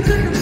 good.